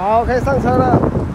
好可以上车了。